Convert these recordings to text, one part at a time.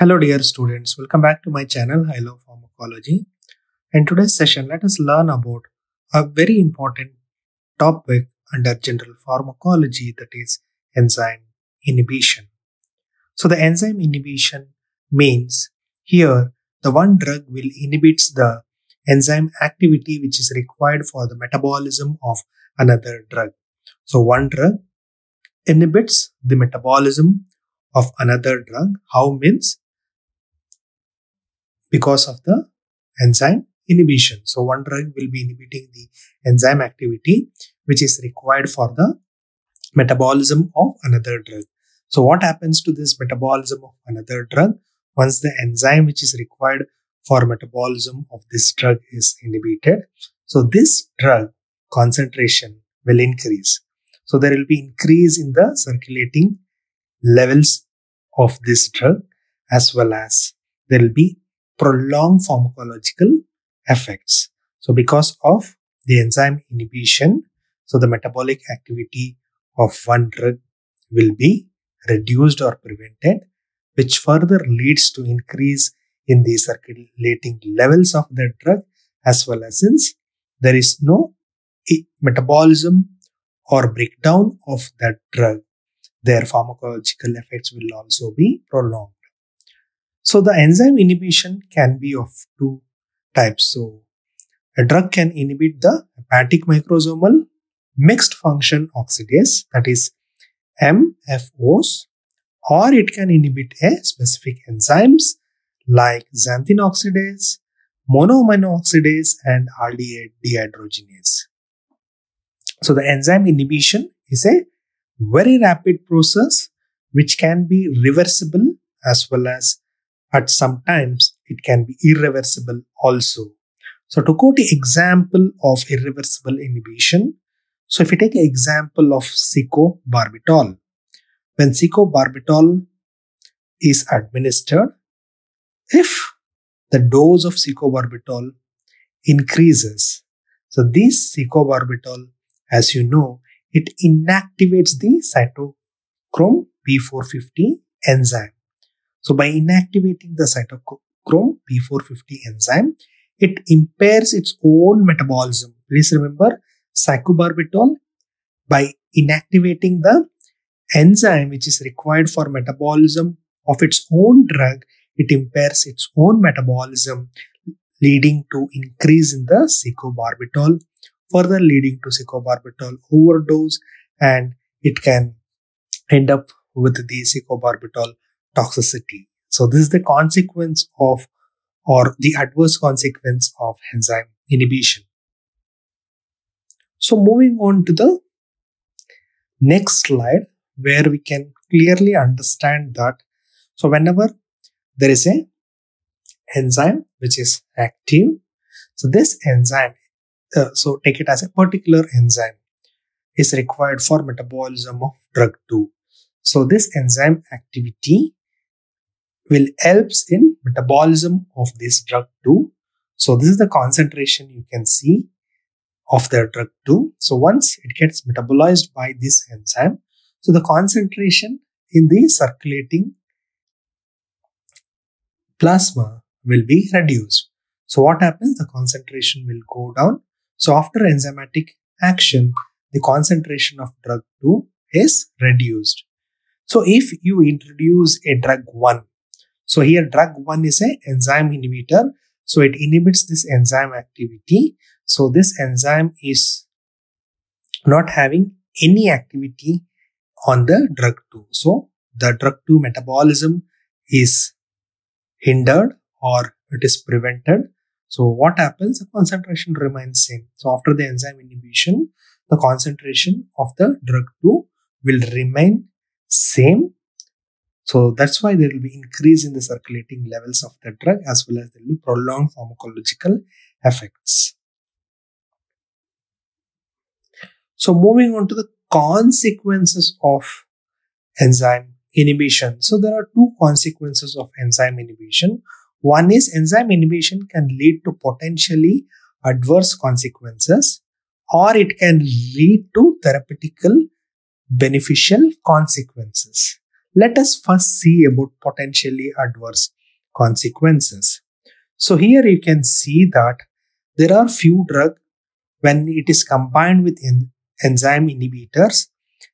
Hello, dear students. Welcome back to my channel, I Love Pharmacology. In today's session, let us learn about a very important topic under general pharmacology that is enzyme inhibition. So, the enzyme inhibition means here the one drug will inhibits the enzyme activity which is required for the metabolism of another drug. So, one drug inhibits the metabolism of another drug. How means because of the enzyme inhibition. So one drug will be inhibiting the enzyme activity which is required for the metabolism of another drug. So what happens to this metabolism of another drug once the enzyme which is required for metabolism of this drug is inhibited? So this drug concentration will increase. So there will be increase in the circulating levels of this drug as well as there will be prolonged pharmacological effects. So because of the enzyme inhibition, so the metabolic activity of one drug will be reduced or prevented, which further leads to increase in the circulating levels of the drug as well as since there is no metabolism or breakdown of that drug, their pharmacological effects will also be prolonged. So the enzyme inhibition can be of two types. So a drug can inhibit the hepatic microsomal mixed function oxidase that is MFOs or it can inhibit a specific enzymes like xanthine oxidase, monoamino oxidase and aldehyde dehydrogenase. So the enzyme inhibition is a very rapid process which can be reversible as well as at sometimes it can be irreversible also. So to quote the example of irreversible inhibition, so if you take an example of secobarbital, when secobarbital is administered, if the dose of secobarbital increases, so this secobarbital, as you know, it inactivates the cytochrome P450 enzyme. So by inactivating the cytochrome P450 enzyme, it impairs its own metabolism. Please remember, secobarbital, by inactivating the enzyme which is required for metabolism of its own drug, it impairs its own metabolism, leading to increase in the secobarbital, further leading to secobarbital overdose, and it can end up with the secobarbital toxicity. So this is the consequence of or the adverse consequence of enzyme inhibition. So moving on to the next slide where we can clearly understand that so whenever there is a enzyme which is active so this enzyme uh, so take it as a particular enzyme is required for metabolism of drug 2 so this enzyme activity will helps in metabolism of this drug 2. So this is the concentration you can see of the drug 2. So once it gets metabolized by this enzyme, so the concentration in the circulating plasma will be reduced. So what happens? The concentration will go down. So after enzymatic action, the concentration of drug 2 is reduced. So if you introduce a drug 1 so here drug 1 is a enzyme inhibitor. So it inhibits this enzyme activity. So this enzyme is not having any activity on the drug 2. So the drug 2 metabolism is hindered or it is prevented. So what happens? The concentration remains same. So after the enzyme inhibition, the concentration of the drug 2 will remain same so that's why there will be increase in the circulating levels of the drug as well as there will be prolonged pharmacological effects. So moving on to the consequences of enzyme inhibition. So there are two consequences of enzyme inhibition. One is enzyme inhibition can lead to potentially adverse consequences or it can lead to therapeutical beneficial consequences. Let us first see about potentially adverse consequences. So here you can see that there are few drugs when it is combined with en- enzyme inhibitors,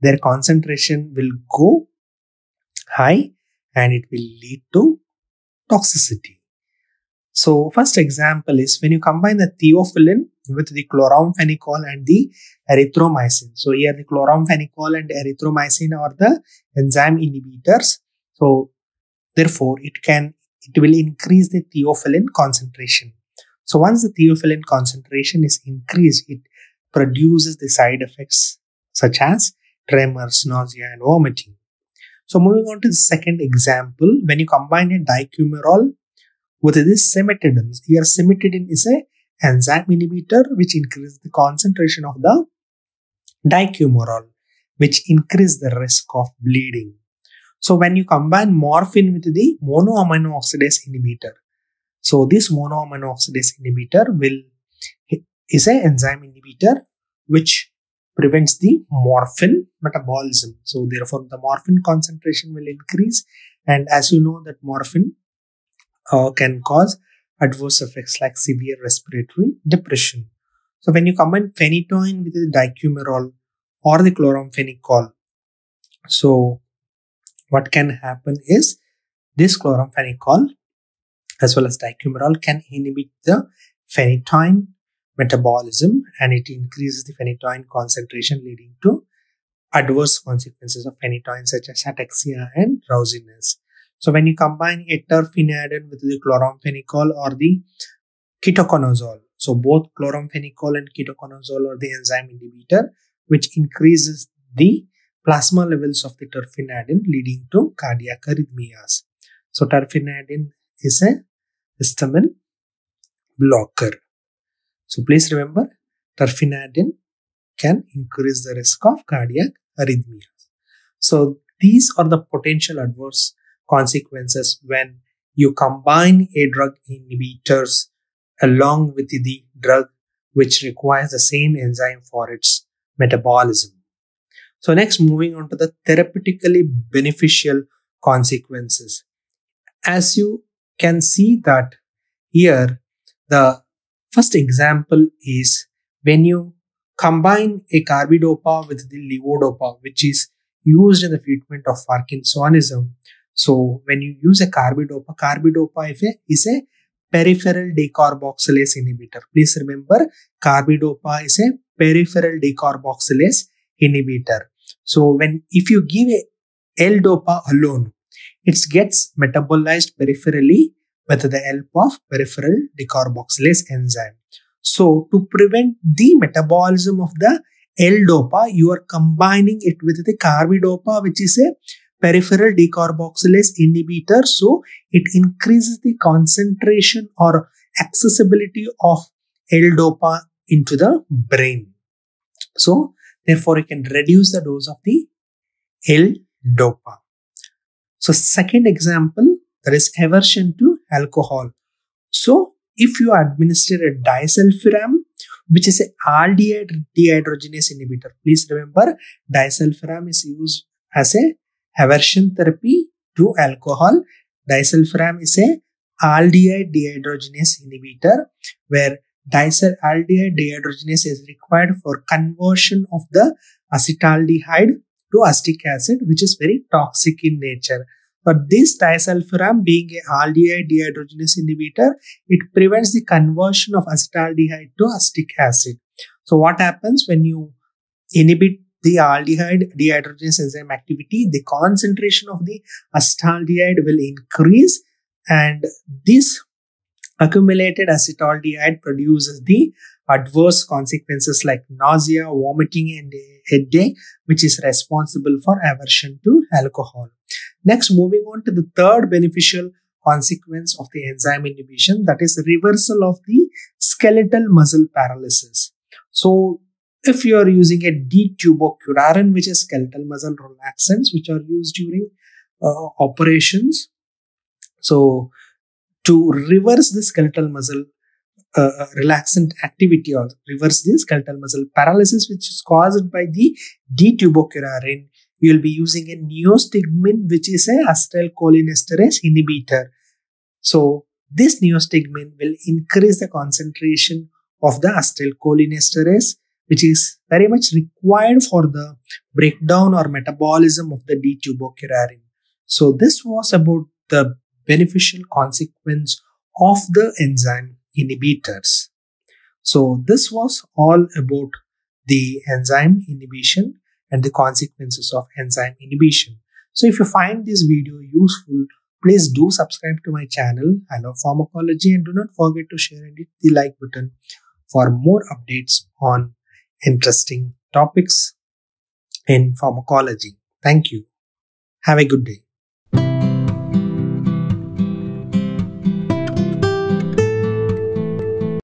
their concentration will go high and it will lead to toxicity. So first example is when you combine the theophylline with the chloramphenicol and the erythromycin. So here the chloramphenicol and erythromycin are the enzyme inhibitors. So therefore it can it will increase the theophylline concentration. So once the theophylline concentration is increased, it produces the side effects such as tremors, nausea, and vomiting. So moving on to the second example, when you combine a dicumarol with this cimetidine, here cimetidine is a enzyme inhibitor which increases the concentration of the dicumarol, which increase the risk of bleeding. So when you combine morphine with the monoamino oxidase inhibitor, so this monoamino oxidase inhibitor will is an enzyme inhibitor which prevents the morphine metabolism. So therefore the morphine concentration will increase and as you know that morphine uh, can cause adverse effects like severe respiratory depression. So when you combine phenytoin with the dicumarol or the chloramphenicol, so what can happen is this chloramphenicol as well as dicumarol can inhibit the phenytoin metabolism and it increases the phenytoin concentration leading to adverse consequences of phenytoin such as ataxia and drowsiness. So when you combine a with the chloramphenicol or the ketoconazole, so both chloramphenicol and ketoconazole are the enzyme inhibitor which increases the plasma levels of the terfenadine leading to cardiac arrhythmias. So terfenadine is a histamine blocker. So please remember terfenadine can increase the risk of cardiac arrhythmias. So these are the potential adverse consequences when you combine a drug inhibitors along with the drug which requires the same enzyme for its metabolism. So next moving on to the therapeutically beneficial consequences. As you can see that here the first example is when you combine a carbidopa with the levodopa which is used in the treatment of Parkinsonism so when you use a carbidopa, carbidopa is a peripheral decarboxylase inhibitor. Please remember, carbidopa is a peripheral decarboxylase inhibitor. So when if you give a L-dopa alone, it gets metabolized peripherally with the help of peripheral decarboxylase enzyme. So to prevent the metabolism of the L-dopa, you are combining it with the carbidopa, which is a peripheral decarboxylase inhibitor. So it increases the concentration or accessibility of L-dopa into the brain. So therefore, it can reduce the dose of the L-dopa. So second example, there is aversion to alcohol. So if you administer a disulfiram, which is a aldehyde dehydrogenase inhibitor, please remember disulfiram is used as a aversion therapy to alcohol. Disulfiram is a aldehyde dehydrogenase inhibitor where disulfide dehydrogenase is required for conversion of the acetaldehyde to acetic acid which is very toxic in nature. But this disulfiram being a aldehyde dehydrogenase inhibitor, it prevents the conversion of acetaldehyde to acetic acid. So what happens when you inhibit the aldehyde dehydrogenase enzyme activity, the concentration of the acetaldehyde will increase and this accumulated acetaldehyde produces the adverse consequences like nausea, vomiting and headache which is responsible for aversion to alcohol. Next moving on to the third beneficial consequence of the enzyme inhibition that is reversal of the skeletal muscle paralysis. So if you are using a D-tubocurarine, which is skeletal muscle relaxants, which are used during uh, operations, so to reverse the skeletal muscle uh, uh, relaxant activity or reverse the skeletal muscle paralysis, which is caused by the D-tubocurarine, you will be using a neostigmine, which is a acetylcholinesterase inhibitor. So this neostigmine will increase the concentration of the acetylcholinesterase, which is very much required for the breakdown or metabolism of the D-tubocurarine. So this was about the beneficial consequence of the enzyme inhibitors. So this was all about the enzyme inhibition and the consequences of enzyme inhibition. So if you find this video useful, please do subscribe to my channel, I love pharmacology and do not forget to share and hit the like button for more updates on interesting topics in pharmacology. Thank you. Have a good day.